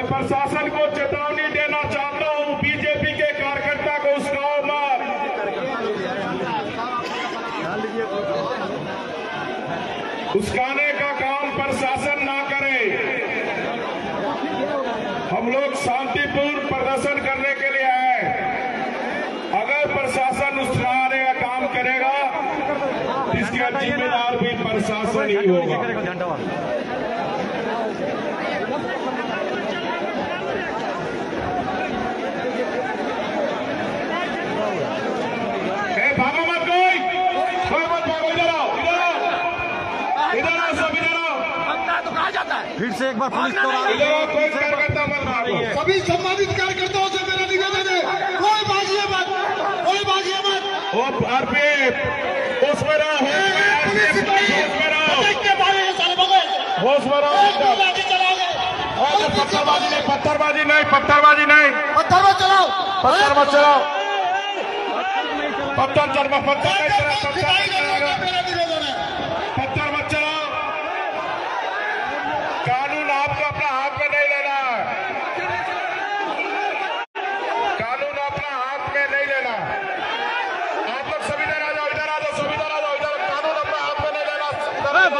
मैं प्रशासन को चेतावनी देना चाहता हूँ, बीजेपी के कार्यकर्ता को उस उसकाओ मत उसकाने का काम प्रशासन ना करे। हम लोग शांतिपूर्ण प्रदर्शन करने के लिए आए अगर प्रशासन उसकाने का काम करेगा, इसका जिम्मेदार भी प्रशासन ही होगा। आओ फिर से एक बार पुलिस को सभी सम्मानित कार्यकर्ताओं से मेरा निवेदन है कोई बाजिए मत कोई बाजिए मत। आरपीएफ होश में रहो के बारे में साले बगल होश में रहो ये पत्थरबाजी नहीं पत्थरबाजी नहीं पत्थरबाजी नहीं। पत्थर मत चलाओ। पत्थर मत चलाओ पत्थर चल पत्थर नहीं चला पत्थर सिपाही नहीं लोगों चलाएगा। का मेरा निवेदन है पत्थर मत चलाओ कानून आपको अपना हाथ में नहीं लेना है कानून अपना हाथ में नहीं लेना आप लोग सभी इधर आ जाओ इधर आ जाओ सभी इधर आ जाओ इधर कानून अपना हाथ में नहीं लेना इधर आ जाओ।